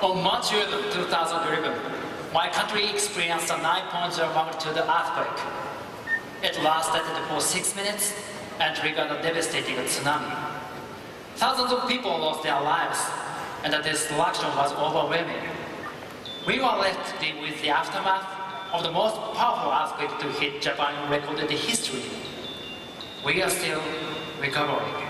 On March 11, 2011, my country experienced a 9.0 magnitude earthquake. It lasted for six minutes and triggered a devastating tsunami. Thousands of people lost their lives, and the destruction was overwhelming. We were left with the aftermath of the most powerful earthquake to hit Japan in recorded history. We are still recovering.